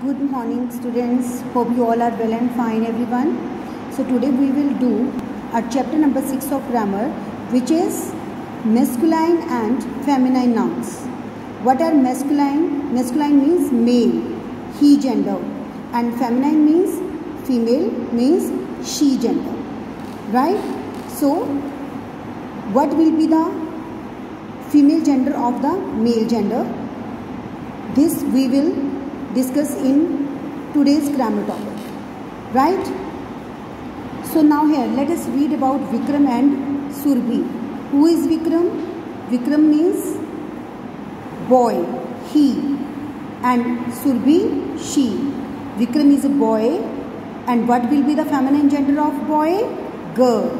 Good morning students. Hope you all are well and fine everyone. So today we will do our chapter number 6 of grammar which is masculine and feminine nouns. What are masculine? Masculine means male, he gender and feminine means female means she gender. Right? So what will be the female gender of the male gender? This we will discuss in today's grammar topic. Right? So now here let us read about Vikram and Surbhi. Who is Vikram? Vikram means boy, he and Surbhi she. Vikram is a boy and what will be the feminine gender of boy? Girl.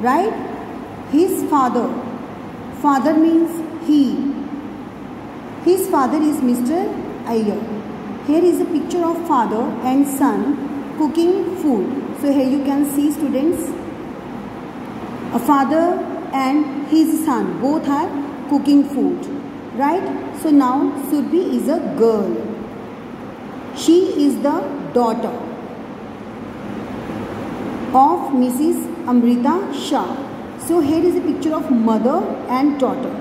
Right? His father. Father means he. His father is Mr. Iyer. Here is a picture of father and son cooking food. So here you can see students, a father and his son both are cooking food. Right? So now Surbhi is a girl. She is the daughter of Mrs. Amrita Shah. So here is a picture of mother and daughter.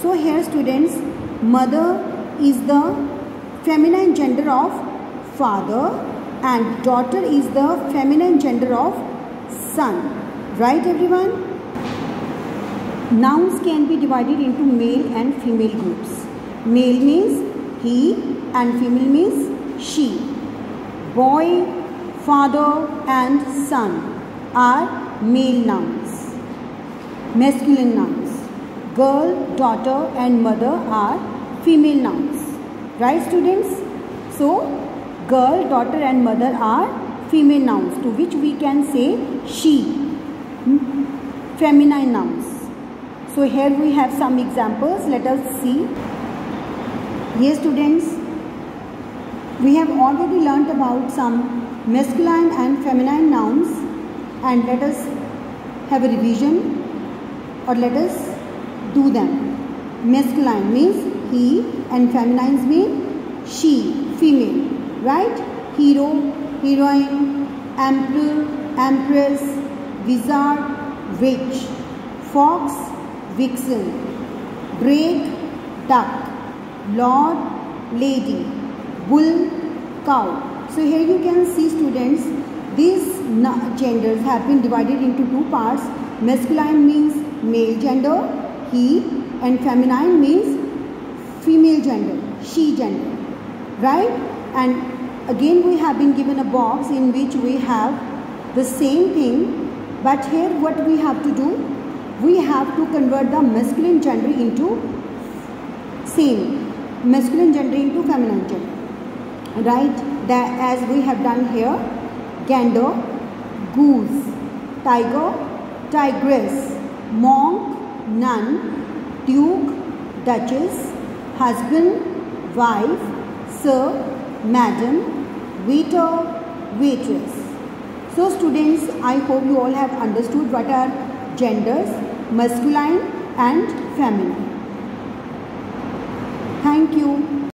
So here students, mother is the feminine gender of father and daughter is the feminine gender of son. Right everyone? Nouns can be divided into male and female groups. Male means he and female means she. Boy, father and son are male nouns. Masculine nouns. Girl, daughter and mother are female nouns. Right students? So, girl, daughter and mother are female nouns to which we can say she. Hmm? Feminine nouns. So, here we have some examples. Let us see. Yes students, we have already learnt about some masculine and feminine nouns and let us have a revision or let us do them. Masculine means he and feminines mean she, female, right? Hero, heroine, emperor, empress, wizard, witch, fox, vixen, drake, duck, lord, lady, bull, cow. So here you can see students, these genders have been divided into two parts. Masculine means male gender, he, and feminine means female gender, she gender, right? And again we have been given a box in which we have the same thing but here what we have to do? We have to convert the masculine gender into same, masculine gender into feminine gender, right? That as we have done here, gander, goose, tiger, tigress, monk, nun, duke, duchess, husband, wife, sir, madam, waiter, waitress. So students, I hope you all have understood what are genders, masculine and feminine. Thank you.